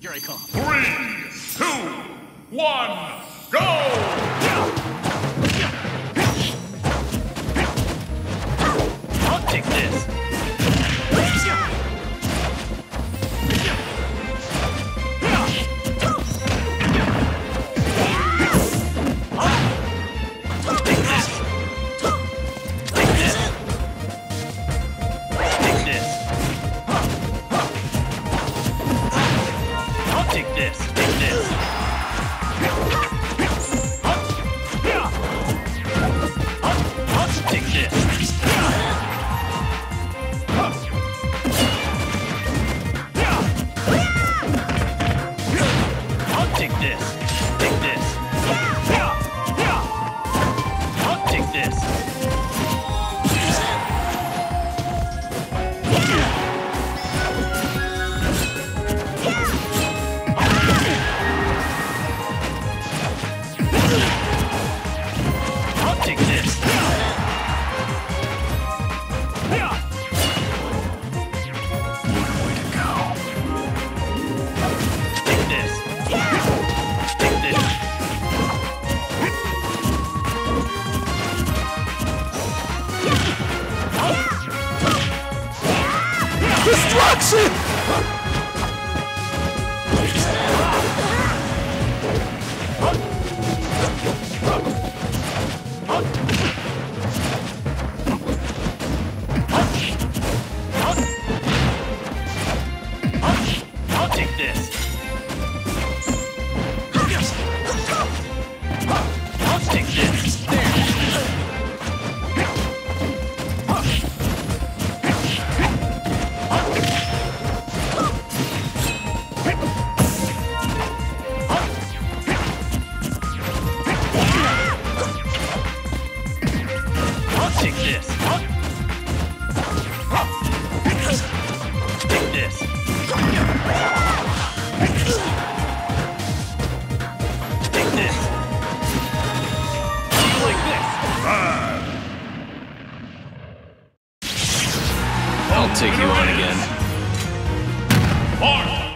Here I come. Three, two, one, go! Flux! Take this. This. Take this. Take this. Like this? I'll take you on again. Marth!